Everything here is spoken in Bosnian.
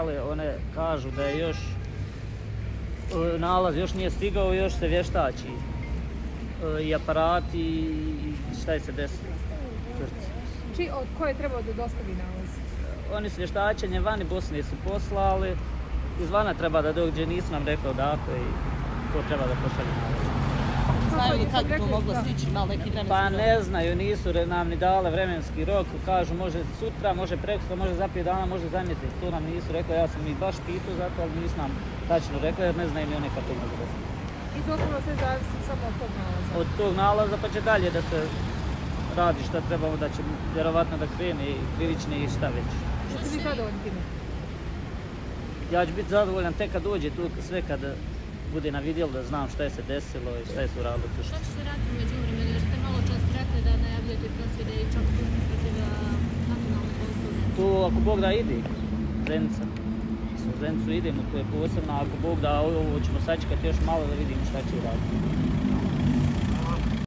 Ali one kažu da je još e, nalaz još nije stigao, još se vještači E, i aparati i šta je se desilo. Či, od koje je trebao da dostavi nalaz? Oni su vještačenje vani Bosne su poslali, izvana treba da dođe, nisam nam rekao dakle i ko treba da pošalje nalaz. Znaju li Kako kad bi to moglo stići, malo neki vremenski Pa rok? ne znaju, nisu nam ni dale vremenski rok, kažu može sutra, može prekosutra, može za pet dana, može za mjesec, to nam nisu rekli, ja sam ih baš pitao zato, ali nisu nam tačno rekli jer ne znaju ni one kako mogu desiti. I doslovno sve zavisi samo od tog nalaza. Od tog nalaza pa će dalje da se radi šta trebamo, da će vjerovatno da krene i krivični i šta već. Što ste vi zadovoljni time? Ja ću biti zadovoljan tek kad dođe tu sve kad bude na vidjelu da znam šta je se desilo i šta je se uradilo Šta ćete raditi među vremenu? Jer ste malo čas rekli da najavljujete prosvjede i čak protiv a, nacionalnog bolstva. Tu ako Bog da ide, Zenica. U Zenicu idemo, to je posebno, ako Bog da ovo ćemo sačekati još malo da vidimo šta će uraditi.